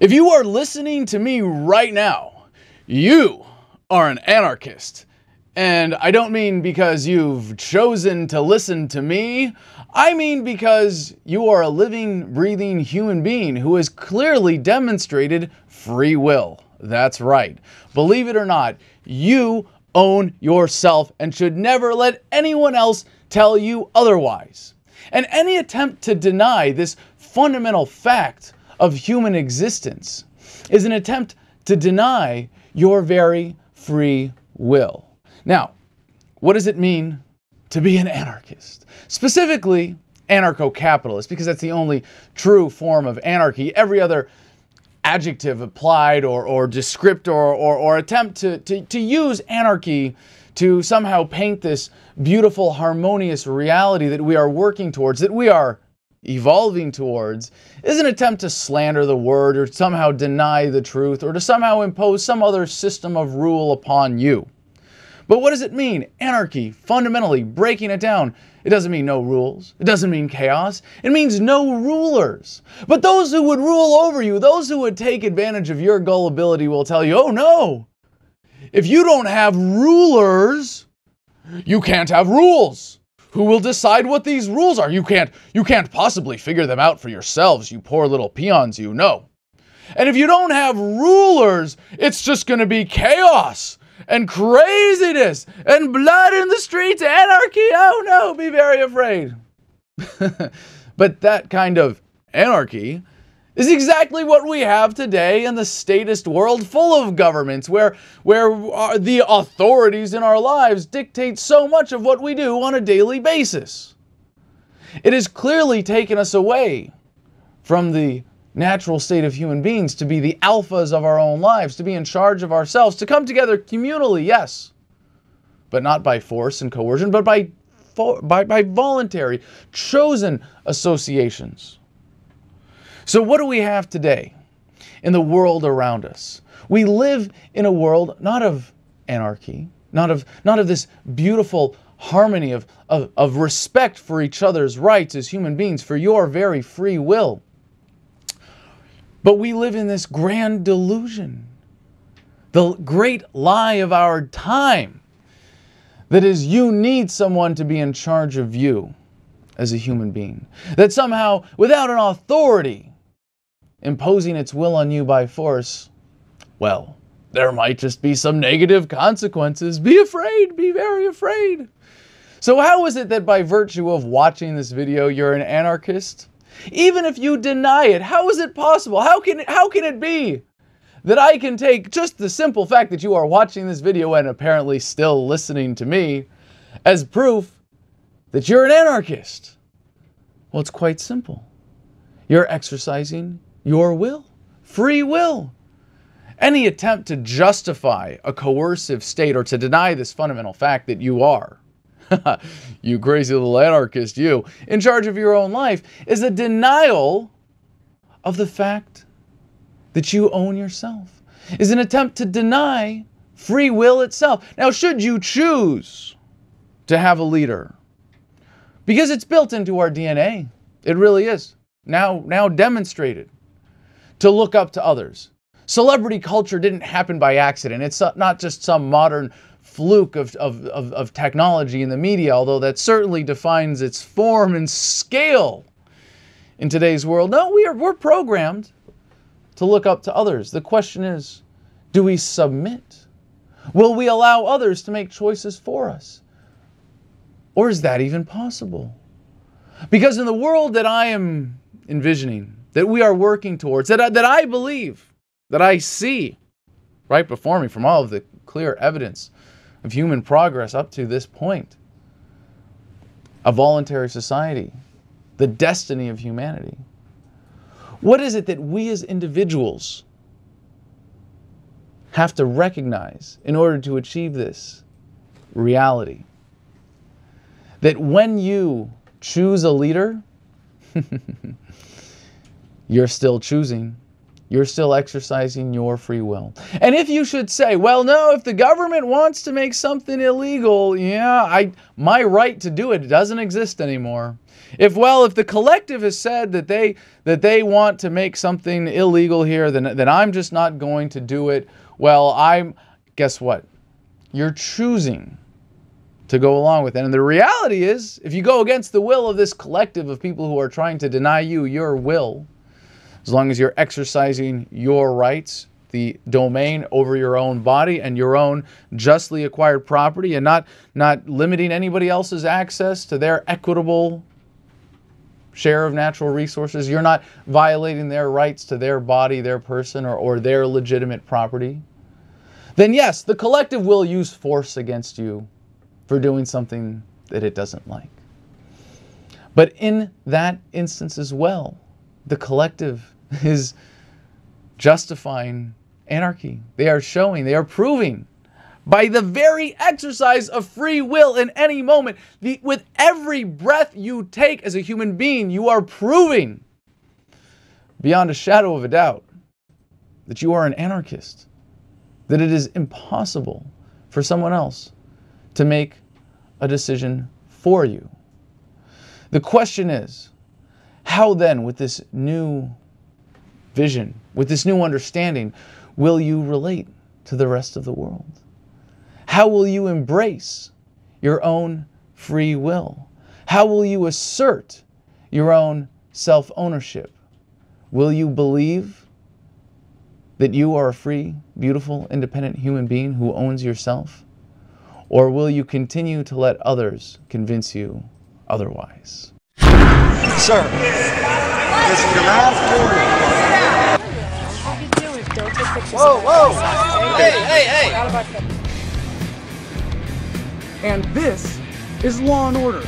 If you are listening to me right now, you are an anarchist. And I don't mean because you've chosen to listen to me. I mean because you are a living, breathing human being who has clearly demonstrated free will. That's right. Believe it or not, you own yourself and should never let anyone else tell you otherwise. And any attempt to deny this fundamental fact of human existence is an attempt to deny your very free will. Now, what does it mean to be an anarchist? Specifically, anarcho capitalist, because that's the only true form of anarchy. Every other adjective applied or, or descriptor or, or, attempt to, to, to use anarchy to somehow paint this beautiful, harmonious reality that we are working towards, that we are evolving towards, is an attempt to slander the word or somehow deny the truth or to somehow impose some other system of rule upon you. But what does it mean? Anarchy, fundamentally, breaking it down. It doesn't mean no rules. It doesn't mean chaos. It means no rulers. But those who would rule over you, those who would take advantage of your gullibility will tell you, oh no, if you don't have rulers, you can't have rules. Who will decide what these rules are? You can't you can't possibly figure them out for yourselves, you poor little peons, you know. And if you don't have rulers, it's just going to be chaos and craziness and blood in the streets, anarchy. Oh no, be very afraid. but that kind of anarchy is exactly what we have today in the statist world full of governments where, where the authorities in our lives dictate so much of what we do on a daily basis. It has clearly taken us away from the natural state of human beings to be the alphas of our own lives, to be in charge of ourselves, to come together communally, yes, but not by force and coercion, but by, by, by voluntary, chosen associations. So, what do we have today in the world around us? We live in a world not of anarchy, not of, not of this beautiful harmony of, of, of respect for each other's rights as human beings, for your very free will. But we live in this grand delusion, the great lie of our time that is, you need someone to be in charge of you as a human being. That somehow, without an authority, imposing its will on you by force, well, there might just be some negative consequences. Be afraid, be very afraid. So, how is it that by virtue of watching this video, you're an anarchist? Even if you deny it, how is it possible? How can it, how can it be that I can take just the simple fact that you are watching this video and apparently still listening to me as proof that you're an anarchist? Well, it's quite simple. You're exercising your will, free will. Any attempt to justify a coercive state or to deny this fundamental fact that you are, you crazy little anarchist, you, in charge of your own life, is a denial of the fact that you own yourself, is an attempt to deny free will itself. Now, should you choose to have a leader, because it's built into our DNA, it really is, now, now demonstrated to look up to others. Celebrity culture didn't happen by accident. It's not just some modern fluke of, of, of, of technology in the media, although that certainly defines its form and scale in today's world. No, we are, we're programmed to look up to others. The question is do we submit? Will we allow others to make choices for us? Or is that even possible? Because in the world that I am envisioning, that we are working towards, that I, that I believe, that I see right before me from all of the clear evidence of human progress up to this point. A voluntary society, the destiny of humanity. What is it that we as individuals have to recognize in order to achieve this reality? That when you choose a leader, you're still choosing. you're still exercising your free will. And if you should say, well, no, if the government wants to make something illegal, yeah, I my right to do it doesn't exist anymore. If well, if the collective has said that they that they want to make something illegal here, then then I'm just not going to do it. Well, I'm guess what? You're choosing to go along with it. And the reality is, if you go against the will of this collective of people who are trying to deny you your will, as long as you're exercising your rights, the domain over your own body and your own justly acquired property and not not limiting anybody else's access to their equitable share of natural resources you're not violating their rights to their body their person or, or their legitimate property then yes the collective will use force against you for doing something that it doesn't like. But in that instance as well the collective is justifying anarchy. They are showing, they are proving by the very exercise of free will in any moment, the, with every breath you take as a human being, you are proving beyond a shadow of a doubt that you are an anarchist, that it is impossible for someone else to make a decision for you. The question is, how then, with this new vision, with this new understanding, will you relate to the rest of the world? How will you embrace your own free will? How will you assert your own self ownership? Will you believe that you are a free, beautiful, independent human being who owns yourself? Or will you continue to let others convince you otherwise? Sir, this is your last warning. Whoa, whoa! Hey, hey, hey! And this is Law and Order.